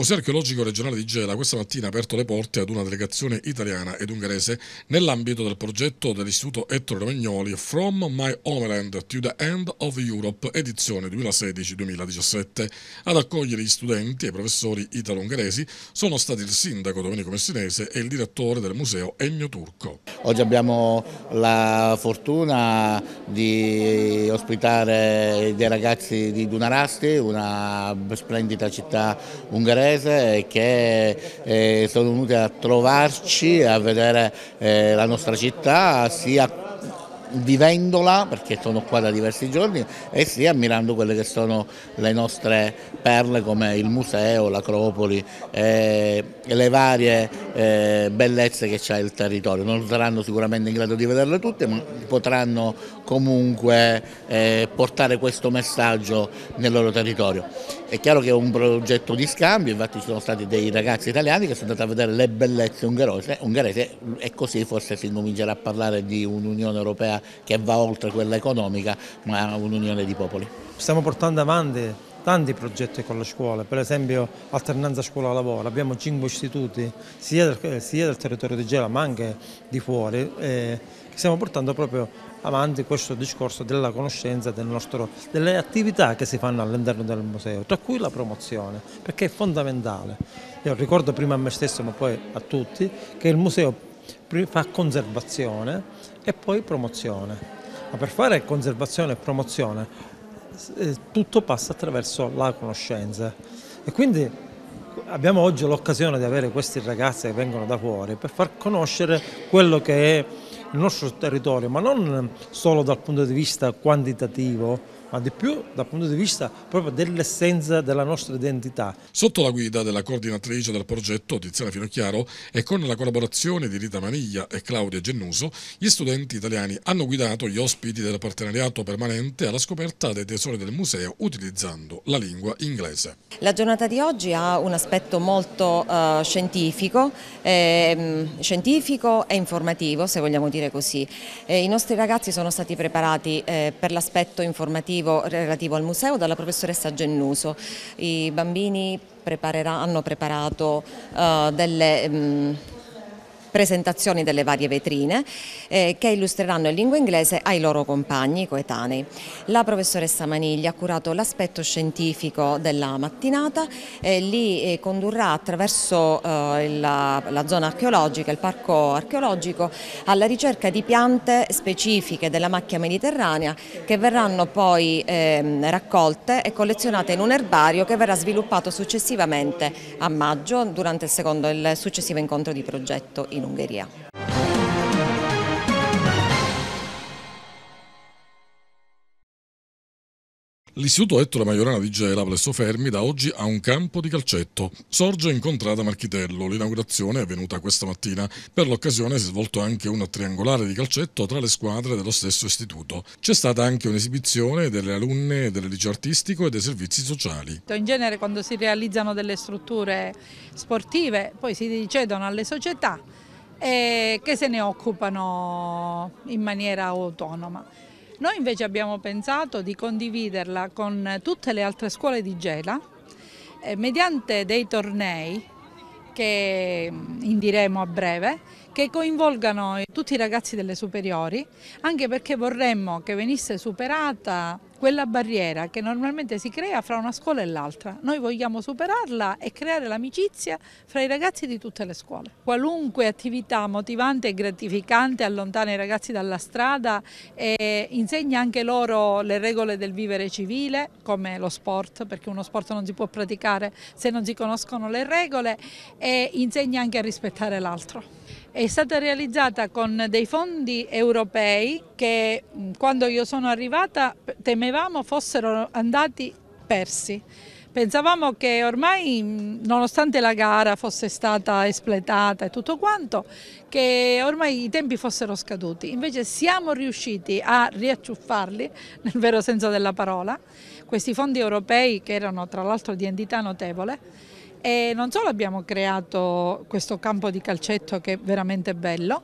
Museo Archeologico Regionale di Gela questa mattina ha aperto le porte ad una delegazione italiana ed ungherese nell'ambito del progetto dell'Istituto Ettore Romagnoli From My Homeland to the End of Europe, edizione 2016-2017. Ad accogliere gli studenti e i professori italo-ungheresi sono stati il sindaco Domenico Messinese e il direttore del museo Ennio Turco. Oggi abbiamo la fortuna di ospitare dei ragazzi di Dunarasti, una splendida città ungherese ungherese che eh, sono venuti a trovarci, a vedere eh, la nostra città, sia vivendola perché sono qua da diversi giorni e sia ammirando quelle che sono le nostre perle come il museo, l'acropoli e le varie eh, bellezze che c'è il territorio. Non saranno sicuramente in grado di vederle tutte ma potranno comunque eh, portare questo messaggio nel loro territorio. È chiaro che è un progetto di scambio, infatti ci sono stati dei ragazzi italiani che sono andati a vedere le bellezze ungherese e così forse si comincerà a parlare di un'Unione Europea che va oltre quella economica, ma un'unione di popoli. Stiamo portando avanti tanti progetti con le scuole, per esempio alternanza scuola-lavoro, abbiamo cinque istituti sia del, sia del, territorio di Gela ma anche di fuori, eh, stiamo portando proprio avanti questo discorso della conoscenza del nostro, delle attività che si fanno all'interno del museo, tra cui la promozione, perché è fondamentale. Io ricordo prima a me stesso ma poi a tutti che il museo fa conservazione e poi promozione. Ma per fare conservazione e promozione eh, tutto passa attraverso la conoscenza e quindi abbiamo oggi l'occasione di avere questi ragazzi che vengono da fuori per far conoscere quello che è il nostro territorio, ma non solo dal punto di vista quantitativo, ma di più dal punto di vista proprio dell'essenza della nostra identità. Sotto la guida della coordinatrice del progetto Tiziana Finocchiaro e con la collaborazione di Rita Maniglia e Claudia Gennuso, gli studenti italiani hanno guidato gli ospiti del partenariato permanente alla scoperta dei tesori del museo utilizzando la lingua inglese. La giornata di oggi ha un aspetto molto uh, scientifico, eh, scientifico e informativo, se vogliamo dire così. Eh, I nostri ragazzi sono stati preparati eh, per l'aspetto informativo informativo relativo al museo dalla professoressa Gennuso. I bambini hanno preparato uh, delle... Um, presentazioni delle varie vetrine eh, che illustreranno in lingua inglese ai loro compagni coetanei. La professoressa Maniglia ha curato l'aspetto scientifico della mattinata e li eh, condurrà attraverso eh, la, la, zona archeologica, il parco archeologico, alla ricerca di piante specifiche della macchia mediterranea che verranno poi ehm, raccolte e collezionate in un erbario che verrà sviluppato successivamente a maggio durante il, secondo, il successivo incontro di progetto in Ungheria. L'Istituto Ettore Maiorana di Gela, Plesso Fermi, da oggi ha un campo di calcetto. Sorge in contrada Marchitello. L'inaugurazione è avvenuta questa mattina. Per l'occasione si è svolto anche un triangolare di calcetto tra le squadre dello stesso istituto. C'è stata anche un'esibizione delle alunne del liceo artistico e dei servizi sociali. In genere quando si realizzano delle strutture sportive poi si cedono alle società eh, che se ne occupano in maniera autonoma. Noi invece abbiamo pensato di condividerla con tutte le altre scuole di Gela eh, mediante dei tornei che mm, indiremo a breve, che coinvolgano tutti i ragazzi delle superiori, anche perché vorremmo che venisse superata quella barriera che normalmente si crea fra una scuola e l'altra. Noi vogliamo superarla e creare l'amicizia fra i ragazzi di tutte le scuole. Qualunque attività motivante e gratificante allontana i ragazzi dalla strada e insegna anche loro le regole del vivere civile, come lo sport, perché uno sport non si può praticare se non si conoscono le regole e insegna anche a rispettare l'altro. È stata realizzata con dei fondi europei che quando io sono arrivata temevamo fossero andati persi. Pensavamo che ormai, nonostante la gara fosse stata espletata e tutto quanto, che ormai i tempi fossero scaduti. Invece siamo riusciti a riacciuffarli, nel vero senso della parola, questi fondi europei che erano tra l'altro di entità notevole, e non solo abbiamo creato questo campo di calcetto che è veramente bello,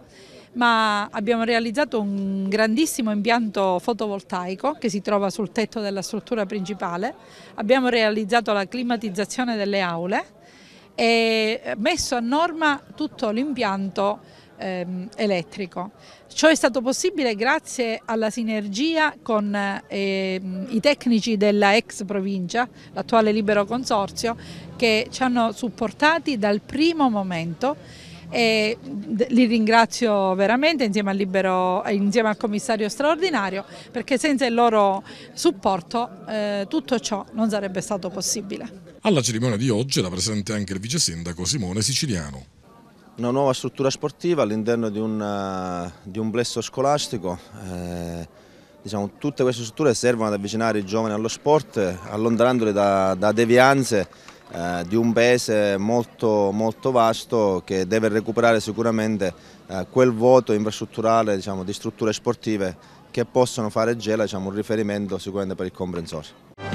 ma abbiamo realizzato un grandissimo impianto fotovoltaico che si trova sul tetto della struttura principale, abbiamo realizzato la climatizzazione delle aule e messo a norma tutto l'impianto ehm, elettrico. Ciò è stato possibile grazie alla sinergia con eh, i tecnici della ex provincia, l'attuale libero consorzio, che ci hanno supportati dal primo momento e li ringrazio veramente insieme al, libero, insieme al commissario straordinario perché senza il loro supporto eh, tutto ciò non sarebbe stato possibile. Alla cerimonia di oggi era presente anche il vice sindaco Simone Siciliano una nuova struttura sportiva all'interno di, di, un plesso scolastico. Eh, diciamo, tutte queste strutture servono ad avvicinare i giovani allo sport, allontanandoli da, da devianze eh, di un paese molto, molto, vasto che deve recuperare sicuramente eh, quel voto infrastrutturale diciamo, di strutture sportive che possono fare Gela diciamo, un riferimento sicuramente per il comprensorio.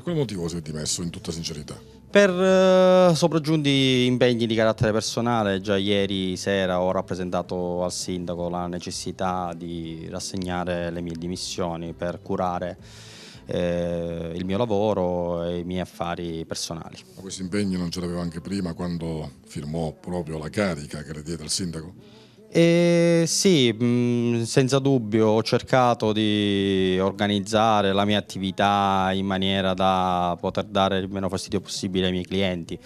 Per quale motivo si è dimesso in tutta sincerità? Per uh, sopraggiunti impegni di carattere personale, già ieri sera ho rappresentato al sindaco la necessità di rassegnare le mie dimissioni per curare eh, il mio lavoro e i miei affari personali. Ma questi impegni non ce l'aveva anche prima quando firmò proprio la carica che le diede al sindaco? Eh, sì, mh, mm, senza dubbio ho cercato di organizzare la mia attività in maniera da poter dare il meno fastidio possibile ai miei clienti,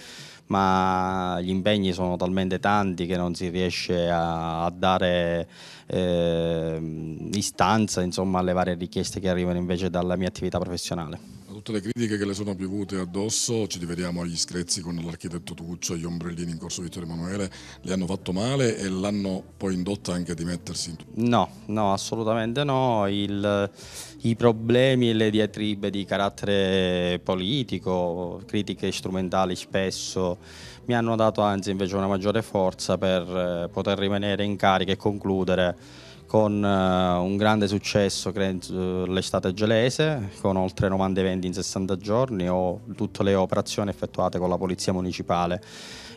ma gli impegni sono talmente tanti che non si riesce a, a dare eh, istanza insomma, alle varie richieste che arrivano invece dalla mia attività professionale tutte le critiche che le sono piovute addosso, ci rivediamo agli screzzi con l'architetto Tuccio, gli ombrellini in corso Vittorio Emanuele, le hanno fatto male e l'hanno poi indotta anche a dimettersi? No, no, assolutamente no. Il, I problemi e le diatribe di carattere politico, critiche strumentali spesso, mi hanno dato anzi invece una maggiore forza per eh, poter rimanere in carica e concludere con uh, un grande successo l'estate gelese, con oltre 90 eventi in 60 giorni o tutte le operazioni effettuate con la Polizia Municipale,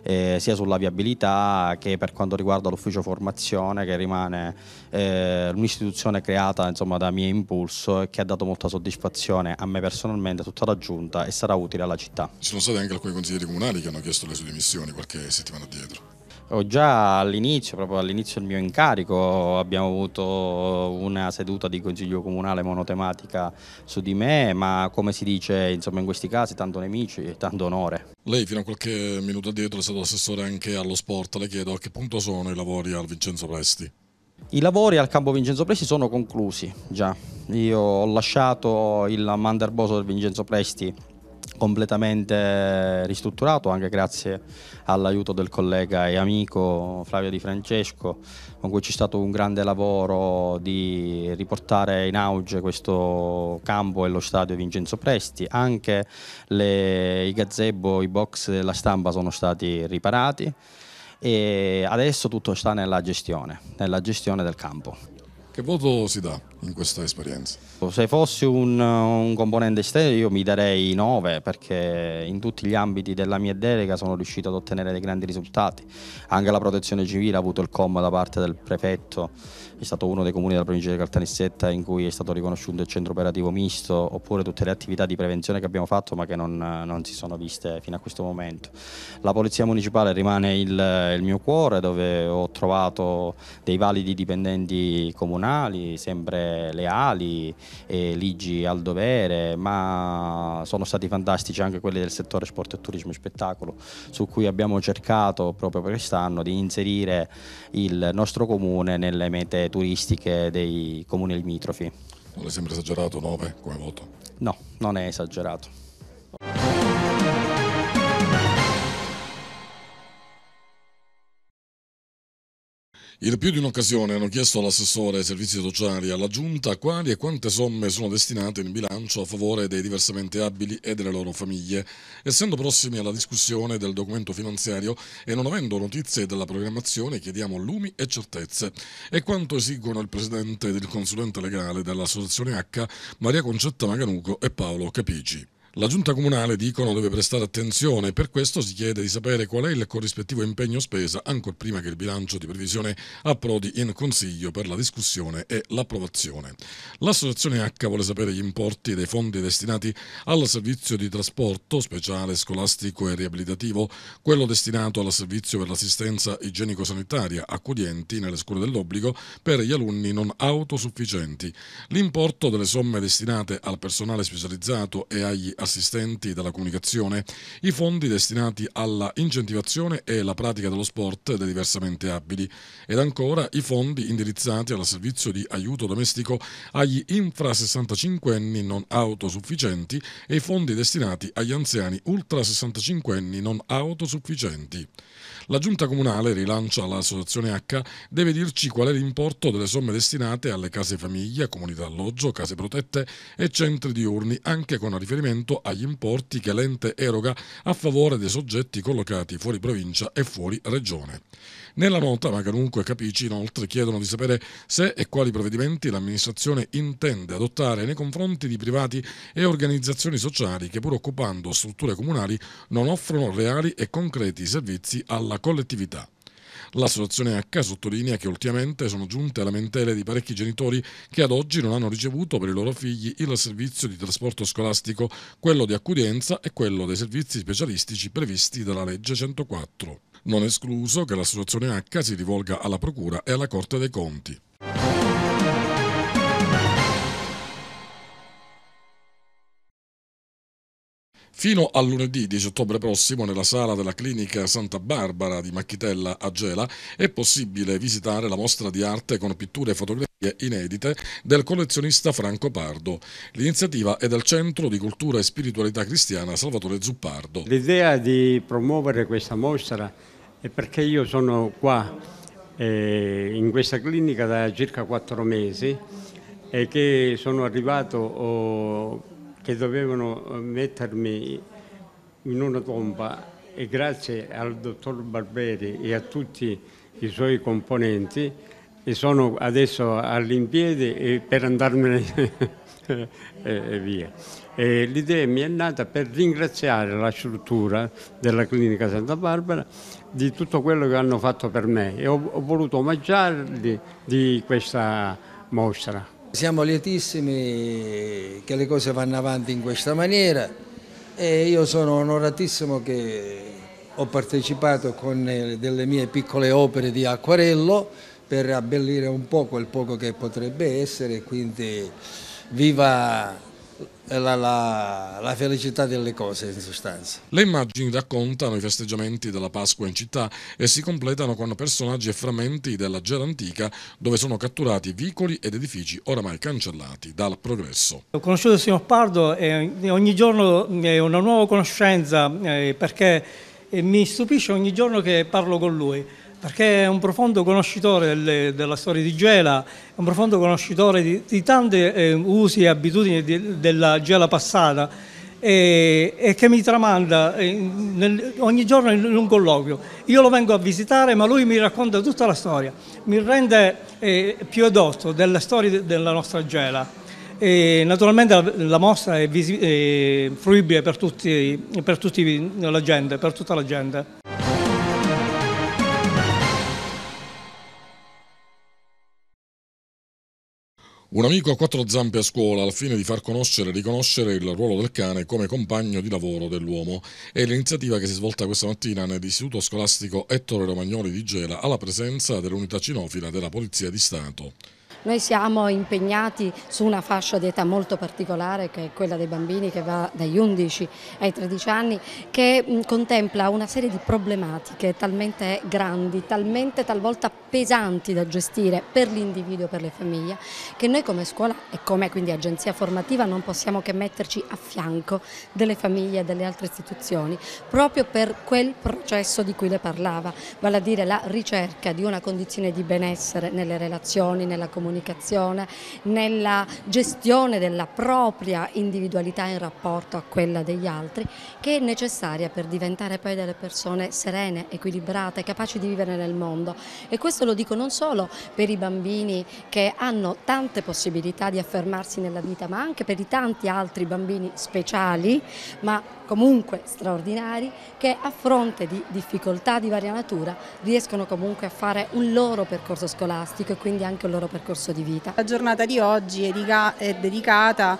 eh, sia sulla viabilità che per quanto riguarda l'ufficio formazione, che rimane eh, un'istituzione creata insomma, da mio impulso e che ha dato molta soddisfazione a me personalmente, a tutta la giunta e sarà utile alla città. Ci sono stati anche alcuni consiglieri comunali che hanno chiesto le sue dimissioni qualche settimana dietro. Ho già all'inizio, proprio all'inizio del mio incarico, abbiamo avuto una seduta di consiglio comunale monotematica su di me, ma come si dice insomma, in questi casi, tanto nemici e tanto onore. Lei fino a qualche minuto addietro è stato assessore anche allo sport, le chiedo a che punto sono i lavori al Vincenzo Presti? I lavori al campo Vincenzo Presti sono conclusi già. Io ho lasciato il Manderboso del Vincenzo Presti completamente ristrutturato anche grazie all'aiuto del collega e amico Flavio Di Francesco con cui c'è stato un grande lavoro di riportare in auge questo campo e lo stadio Vincenzo Presti anche le, i gazebo, i box della stampa sono stati riparati e adesso tutto sta nella gestione, nella gestione del campo. Che voto si dà in questa esperienza? Se fossi un, un componente esterno io mi darei 9 perché in tutti gli ambiti della mia delega sono riuscito ad ottenere dei grandi risultati. Anche la protezione civile ha avuto il com da parte del prefetto, è stato uno dei comuni della provincia di Caltanissetta in cui è stato riconosciuto il centro operativo misto oppure tutte le attività di prevenzione che abbiamo fatto ma che non, non si sono viste fino a questo momento. La polizia municipale rimane il, il mio cuore dove ho trovato dei validi dipendenti comunali professionali, sempre leali e ligi al dovere, ma sono stati fantastici anche quelli del settore sport e turismo e spettacolo, su cui abbiamo cercato proprio per quest'anno di inserire il nostro comune nelle mete turistiche dei comuni limitrofi. Non è sempre esagerato 9 come voto? No, non è esagerato. In più di un'occasione hanno chiesto all'assessore ai servizi sociali e alla Giunta quali e quante somme sono destinate in bilancio a favore dei diversamente abili e delle loro famiglie, essendo prossimi alla discussione del documento finanziario e non avendo notizie della programmazione chiediamo lumi e certezze. E quanto esigono il presidente ed il consulente legale dell'associazione H, Maria Concetta Maganuco e Paolo Capici. La giunta comunale, dicono, deve prestare attenzione e per questo si chiede di sapere qual è il corrispettivo impegno spesa ancora prima che il bilancio di previsione approdi in Consiglio per la discussione e l'approvazione. L'associazione H vuole sapere gli importi dei fondi destinati al servizio di trasporto speciale, scolastico e riabilitativo, quello destinato al servizio per l'assistenza igienico-sanitaria accoglienti nelle scuole dell'obbligo per gli alunni non autosufficienti, l'importo delle somme destinate al personale specializzato e agli assistenti della comunicazione, i fondi destinati alla incentivazione e la pratica dello sport dei diversamente abili ed ancora i fondi indirizzati al servizio di aiuto domestico agli infra 65 anni non autosufficienti e i fondi destinati agli anziani ultra 65 anni non autosufficienti. La giunta comunale, rilancia l'associazione H, deve dirci qual è l'importo delle somme destinate alle case famiglia, comunità alloggio, case protette e centri diurni, anche con riferimento agli importi che l'ente eroga a favore dei soggetti collocati fuori provincia e fuori regione. Nella nota Magarunco e Capici inoltre chiedono di sapere se e quali provvedimenti l'amministrazione intende adottare nei confronti di privati e organizzazioni sociali che pur occupando strutture comunali non offrono reali e concreti servizi alla collettività. L'associazione H sottolinea che ultimamente sono giunte lamentele di parecchi genitori che ad oggi non hanno ricevuto per i loro figli il servizio di trasporto scolastico, quello di accoglienza e quello dei servizi specialistici previsti dalla legge 104. Non escluso che l'associazione H si rivolga alla Procura e alla Corte dei Conti. Fino al lunedì 10 ottobre prossimo, nella sala della clinica Santa Barbara di Macchitella a Gela, è possibile visitare la mostra di arte con pitture e fotografie inedite del collezionista Franco Pardo. L'iniziativa è del Centro di Cultura e Spiritualità Cristiana Salvatore Zuppardo. L'idea di promuovere questa mostra è perché io sono qua eh, in questa clinica da circa quattro mesi e che sono arrivato oh, che dovevano mettermi in una tomba e grazie al dottor Barberi e a tutti i suoi componenti e sono adesso all'impiede per andarmene e l'idea mi è nata per ringraziare la struttura della clinica Santa Barbara di tutto quello che hanno fatto per me e ho, ho voluto omaggiarli di questa mostra. Siamo lietissimi che le cose vanno avanti in questa maniera e io sono onoratissimo che ho partecipato con delle mie piccole opere di acquarello per abbellire un po' quel poco che potrebbe essere, quindi viva la, la, la, felicità delle cose in sostanza. Le immagini raccontano i festeggiamenti della Pasqua in città e si completano con personaggi e frammenti della Gela antica dove sono catturati vicoli ed edifici oramai cancellati dal progresso. Ho conosciuto il signor Pardo e ogni giorno è una nuova conoscenza eh, perché mi stupisce ogni giorno che parlo con lui perché è un profondo conoscitore delle, della storia di Gela, è un profondo conoscitore di, di tanti eh, usi e abitudini di, della Gela passata e, e che mi tramanda eh, nel, ogni giorno in un colloquio. Io lo vengo a visitare ma lui mi racconta tutta la storia, mi rende eh, più edotto delle storie della nostra Gela. E naturalmente la, la mostra è, è fruibile per, tutti, per tutti la gente, per tutta la gente. Un amico a quattro zampe a scuola al fine di far conoscere e riconoscere il ruolo del cane come compagno di lavoro dell'uomo. È l'iniziativa che si è svolta questa mattina nell'Istituto Scolastico Ettore Romagnoli di Gela alla presenza dell'unità cinofila della Polizia di Stato. Noi siamo impegnati su una fascia di età molto particolare che è quella dei bambini che va dagli 11 ai 13 anni che contempla una serie di problematiche talmente grandi, talmente talvolta pesanti da gestire per l'individuo e per le famiglie che noi come scuola e come quindi agenzia formativa non possiamo che metterci a fianco delle famiglie e delle altre istituzioni proprio per quel processo di cui le parlava, vale a dire la ricerca di una condizione di benessere nelle relazioni, nella comunicazione comunicazione, nella gestione della propria individualità in rapporto a quella degli altri, che è necessaria per diventare poi delle persone serene, equilibrate, capaci di vivere nel mondo. E questo lo dico non solo per i bambini che hanno tante possibilità di affermarsi nella vita, ma anche per i tanti altri bambini speciali, ma comunque straordinari, che a fronte di difficoltà di varia natura riescono comunque a fare un loro percorso scolastico e quindi anche un loro percorso di vita. La giornata di oggi è dedicata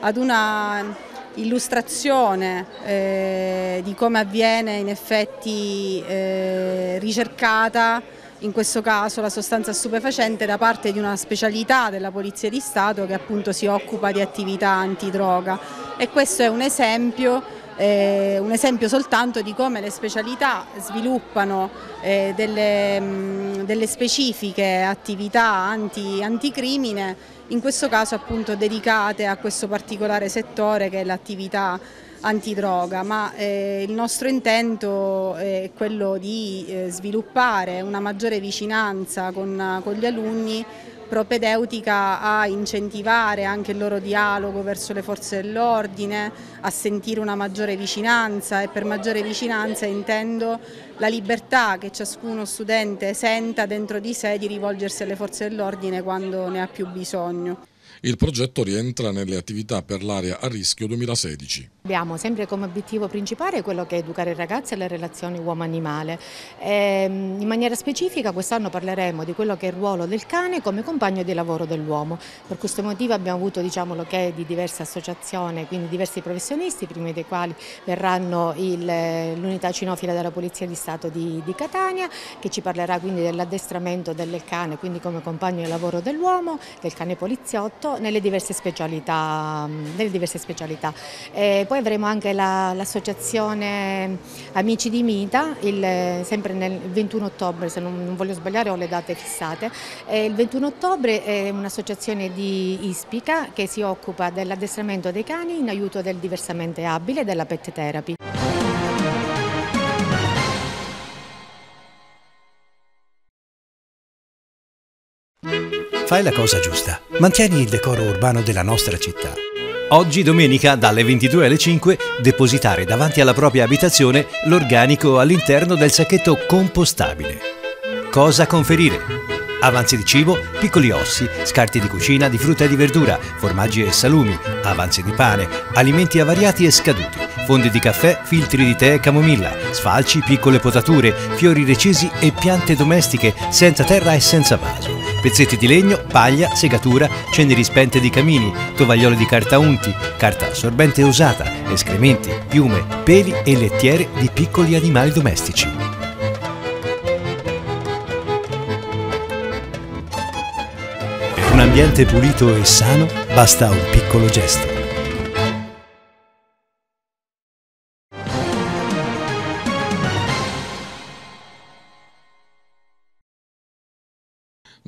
ad una illustrazione eh, di come avviene in effetti eh, ricercata in questo caso la sostanza stupefacente da parte di una specialità della Polizia di Stato che appunto si occupa di attività antidroga e questo è un esempio eh, un esempio soltanto di come le specialità sviluppano eh, delle, mh, delle, specifiche attività anti, anticrimine, in questo caso appunto dedicate a questo particolare settore che è l'attività antidroga, ma eh, il nostro intento è quello di eh, sviluppare una maggiore vicinanza con, con gli alunni propedeutica a incentivare anche il loro dialogo verso le forze dell'ordine, a sentire una maggiore vicinanza e per maggiore vicinanza intendo la libertà che ciascuno studente senta dentro di sé di rivolgersi alle forze dell'ordine quando ne ha più bisogno. Il progetto rientra nelle attività per l'area a rischio 2016. Abbiamo sempre come obiettivo principale quello che è educare i ragazzi alle relazioni uomo-animale. Ehm, in maniera specifica quest'anno parleremo di quello che è il ruolo del cane come compagno di lavoro dell'uomo. Per questo motivo abbiamo avuto diciamo, di diverse associazioni, quindi diversi professionisti, primi dei quali verranno l'unità cinofila della Polizia di Stato di, di Catania, che ci parlerà quindi dell'addestramento del cane, quindi come compagno di lavoro dell'uomo, del cane poliziotto nelle diverse specialità. Nelle diverse specialità. Poi avremo anche l'associazione la, Amici di Mita, il, sempre nel 21 ottobre, se non, non, voglio sbagliare ho le date fissate. Eh, il 21 ottobre è un'associazione di Ispica che si occupa dell'addestramento dei cani in aiuto del diversamente abile e della pet therapy. Fai la cosa giusta. Mantieni il decoro urbano della nostra città. Oggi domenica dalle 22 alle 5 depositare davanti alla propria abitazione l'organico all'interno del sacchetto compostabile. Cosa conferire? Avanzi di cibo, piccoli ossi, scarti di cucina, di frutta e di verdura, formaggi e salumi, avanzi di pane, alimenti avariati e scaduti, fondi di caffè, filtri di tè e camomilla, sfalci, piccole potature, fiori recisi e piante domestiche senza terra e senza vaso pezzetti di legno, paglia, segatura, ceneri spente di camini, tovaglioli di carta unti, carta assorbente usata, escrementi, piume, peli e lettiere di piccoli animali domestici. Per un ambiente pulito e sano basta un piccolo gesto.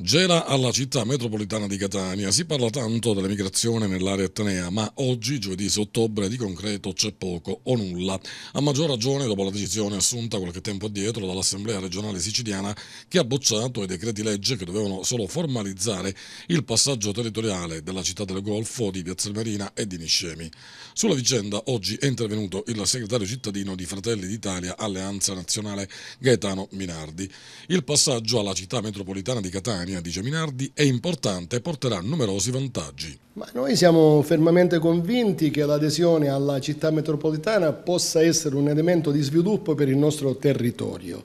Gela alla città metropolitana di Catania. Si parla tanto dell'emigrazione nell'area etnea, ma oggi, giovedì 6 ottobre, di concreto c'è poco o nulla. A maggior ragione dopo la decisione assunta qualche tempo addietro dall'Assemblea regionale siciliana che ha bocciato i decreti legge che dovevano solo formalizzare il passaggio territoriale della città del Golfo di Piazza Marina e di Niscemi. Sulla vicenda oggi è intervenuto il segretario cittadino di Fratelli d'Italia Alleanza Nazionale Gaetano Minardi. Il passaggio alla città metropolitana di Catania Catania, dice Minardi, è importante e porterà numerosi vantaggi. Ma noi siamo fermamente convinti che l'adesione alla città metropolitana possa essere un elemento di sviluppo per il nostro territorio.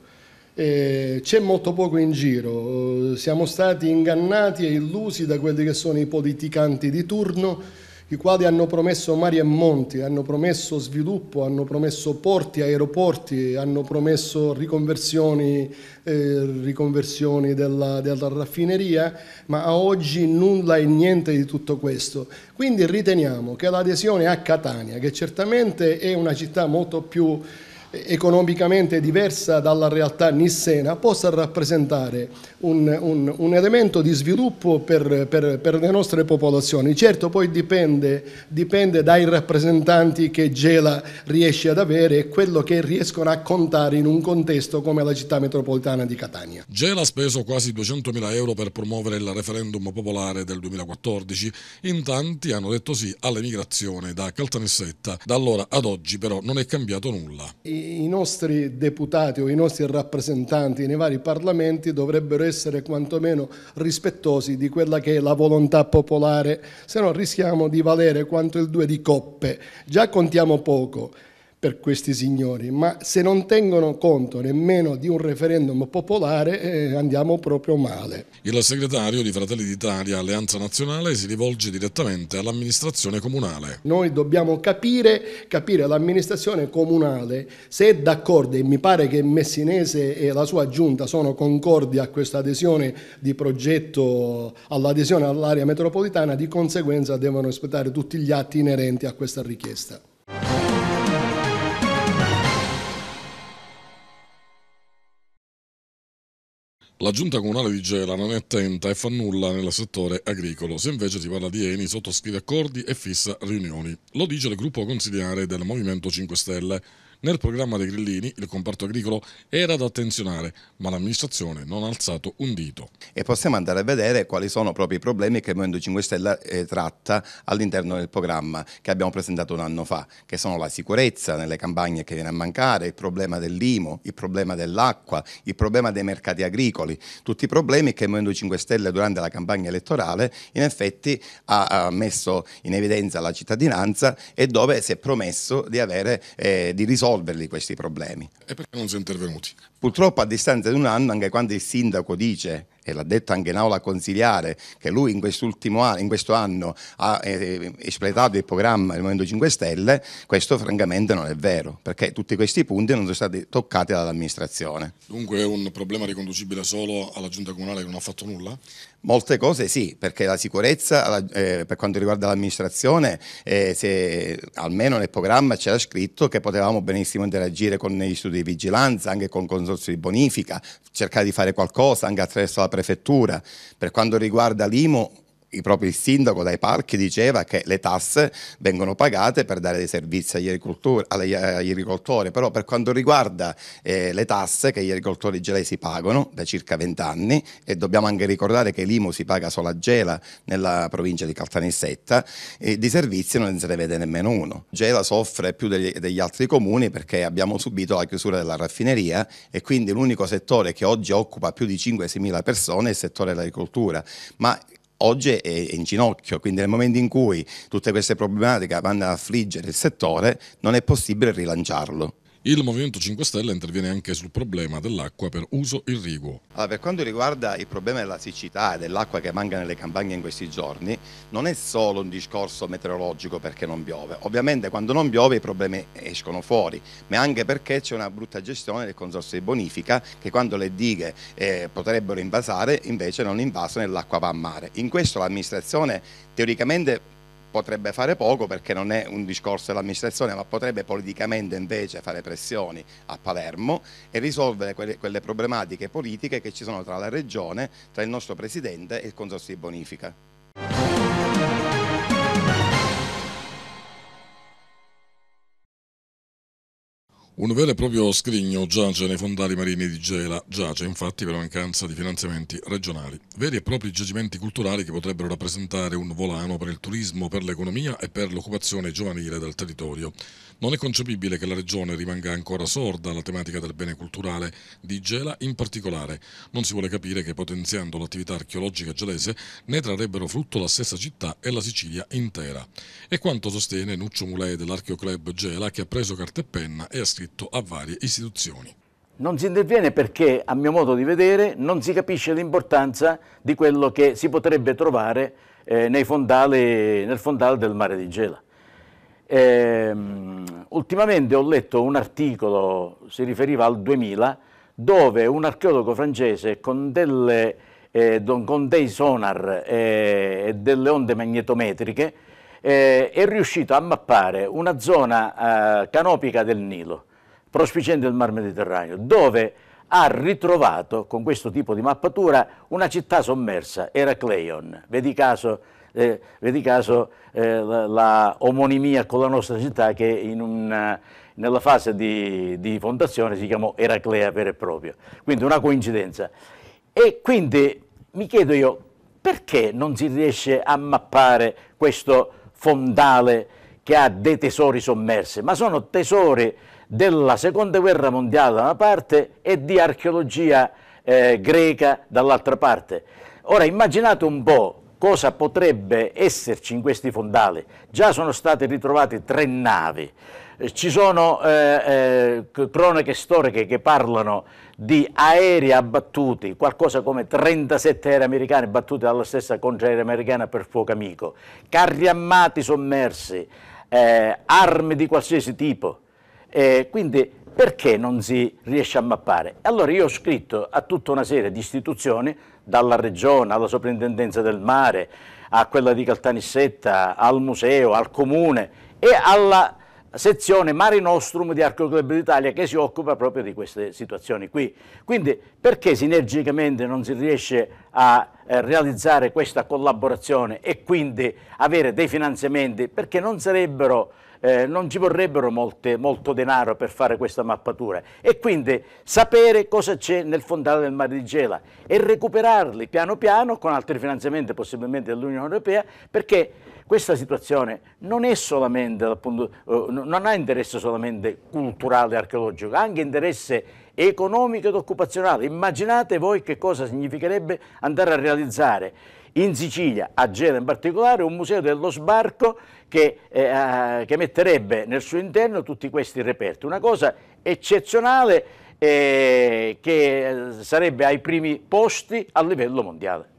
Eh, c'è molto poco in giro, siamo stati ingannati e illusi da quelli che sono i politicanti di turno i quali hanno promesso mari e monti, hanno promesso sviluppo, hanno promesso porti, aeroporti, hanno promesso riconversioni, eh, riconversioni della, della, raffineria, ma a oggi nulla e niente di tutto questo. Quindi riteniamo che l'adesione a Catania, che certamente è una città molto più economicamente diversa dalla realtà nissena possa rappresentare un, un, un elemento di sviluppo per, per, per, le nostre popolazioni. Certo poi dipende, dipende, dai rappresentanti che Gela riesce ad avere e quello che riescono a contare in un contesto come la città metropolitana di Catania. Gela ha speso quasi 200.000 euro per promuovere il referendum popolare del 2014, in tanti hanno detto sì all'emigrazione da Caltanissetta, da allora ad oggi però non è cambiato nulla. I nostri deputati o i nostri rappresentanti nei vari parlamenti dovrebbero essere quantomeno rispettosi di quella che è la volontà popolare, se no rischiamo di valere quanto il due di coppe. Già contiamo poco per questi signori, ma se non tengono conto nemmeno di un referendum popolare eh, andiamo proprio male. Il segretario di Fratelli d'Italia Alleanza Nazionale si rivolge direttamente all'amministrazione comunale. Noi dobbiamo capire, capire l'amministrazione comunale se è d'accordo e mi pare che Messinese e la sua giunta sono concordi a questa adesione di progetto all'adesione all'area metropolitana, di conseguenza devono rispettare tutti gli atti inerenti a questa richiesta. La giunta comunale di Gela non è attenta e fa nulla nel settore agricolo, se invece si parla di Eni sottoscrive accordi e fissa riunioni. Lo dice il gruppo consigliare del Movimento 5 Stelle. Nel programma dei Grillini il comparto agricolo era da attenzionare, ma l'amministrazione non ha alzato un dito. E possiamo andare a vedere quali sono proprio i problemi che il Movimento 5 Stelle eh, tratta all'interno del programma che abbiamo presentato un anno fa, che sono la sicurezza nelle campagne che viene a mancare, il problema dell'IMO, il problema dell'acqua, il problema dei mercati agricoli, tutti i problemi che il Movimento 5 Stelle durante la campagna elettorale in effetti ha, messo in evidenza alla cittadinanza e dove si è promesso di, avere, eh, di risolvere risolverli questi problemi. E perché non è intervenuti? Purtroppo a distanza di un anno, anche quando il sindaco dice e l'ha detto anche in aula consigliare, che lui in, quest'ultimo anno, in questo anno ha eh, espletato il programma del Movimento 5 Stelle, questo francamente non è vero, perché tutti questi punti non sono stati toccati dall'amministrazione. Dunque è un problema riconducibile solo alla giunta comunale che non ha fatto nulla? Molte cose sì, perché la sicurezza eh, per quanto riguarda l'amministrazione, eh, se, almeno nel programma c'era scritto che potevamo benissimo interagire con gli studi di vigilanza, anche con consorzi di bonifica, cercare di fare qualcosa anche attraverso la prefettura. Per quanto riguarda l'IMO, proprio il sindaco dai parchi diceva che le tasse vengono pagate per dare dei servizi agli, agli, agli agricoltori, però per quanto riguarda eh, le tasse che gli agricoltori gelesi pagano da circa 20 anni, e dobbiamo anche ricordare che l'IMU si paga solo a Gela nella provincia di Caltanissetta, eh, di servizi non se ne vede nemmeno uno. Gela soffre più degli, degli altri comuni perché abbiamo subito la chiusura della raffineria e quindi l'unico settore che oggi occupa più di 5-6 mila persone è il settore dell'agricoltura, ma oggi è in ginocchio, quindi nel momento in cui tutte queste problematiche vanno ad affliggere il settore non è possibile rilanciarlo. Il Movimento 5 Stelle interviene anche sul problema dell'acqua per uso irriguo. Allora, per quanto riguarda il problema della siccità e dell'acqua che manca nelle campagne in questi giorni, non è solo un discorso meteorologico perché non piove. Ovviamente quando non piove i problemi escono fuori, ma anche perché c'è una brutta gestione del consorzio di bonifica che quando le dighe eh, potrebbero invasare invece non invasano e l'acqua va a mare. In questo l'amministrazione teoricamente potrebbe fare poco perché non è un discorso dell'amministrazione, ma potrebbe politicamente invece fare pressioni a Palermo e risolvere quelle, quelle, problematiche politiche che ci sono tra la Regione, tra il nostro Presidente e il Consorzio di Bonifica. Un vero e proprio scrigno giace nei fondali marini di Gela, giace infatti per mancanza di finanziamenti regionali. Veri e propri giacimenti culturali che potrebbero rappresentare un volano per il turismo, per l'economia e per l'occupazione giovanile del territorio. Non è concepibile che la regione rimanga ancora sorda alla tematica del bene culturale di Gela in particolare. Non si vuole capire che potenziando l'attività archeologica gelese ne trarrebbero frutto la stessa città e la Sicilia intera. E quanto sostiene Nuccio Mulei dell'Archeoclub Gela che ha preso carta e penna e ha scritto a varie istituzioni. Non si interviene perché, a mio modo di vedere, non si capisce l'importanza di quello che si potrebbe trovare eh, fondali, nel fondale del mare di Gela. Eh, ultimamente ho letto un articolo, si riferiva al 2000, dove un archeologo francese con, delle, eh, con dei sonar eh, e delle onde magnetometriche eh, è riuscito a mappare una zona eh, canopica del Nilo prospiciente il Mar Mediterraneo, dove ha ritrovato con questo tipo di mappatura una città sommersa, Eracleion. Vedi caso, eh, vedi caso eh, la, la, omonimia con la nostra città che un, nella fase di, di, fondazione si chiamò Eraclea vero e proprio. Quindi una coincidenza. E quindi mi chiedo io, perché non si riesce a mappare questo fondale che ha dei tesori sommersi? Ma sono tesori della seconda guerra mondiale da una parte e di archeologia eh, greca dall'altra parte. Ora immaginate un po' cosa potrebbe esserci in questi fondali. Già sono state ritrovate tre navi, eh, ci sono eh, eh, cronache storiche che parlano di aerei abbattuti, qualcosa come 37 aerei americani battuti dalla stessa contraerea americana per fuoco amico, carri armati sommersi, eh, armi di qualsiasi tipo. Eh, quindi perché non si riesce a mappare? Allora io ho scritto a tutta una serie di istituzioni, dalla regione alla soprintendenza del mare, a quella di Caltanissetta, al museo, al comune e alla sezione Mare Nostrum di Arco Club d'Italia che si occupa proprio di queste situazioni qui. Quindi perché sinergicamente non si riesce a eh, realizzare questa collaborazione e quindi avere dei finanziamenti? Perché non sarebbero eh, non ci vorrebbero molte, molto denaro per fare questa mappatura e quindi sapere cosa c'è nel fondale del mare di Gela e recuperarli piano piano con altri finanziamenti possibilmente dell'Unione Europea perché questa situazione non appunto, eh, non ha interesse solamente culturale e archeologico, ha anche interesse economico ed occupazionale. Immaginate voi che cosa significherebbe andare a realizzare in Sicilia, a Gela in particolare, un museo dello sbarco che, eh, che metterebbe nel suo interno tutti questi reperti. Una cosa eccezionale eh, che sarebbe ai primi posti a livello mondiale.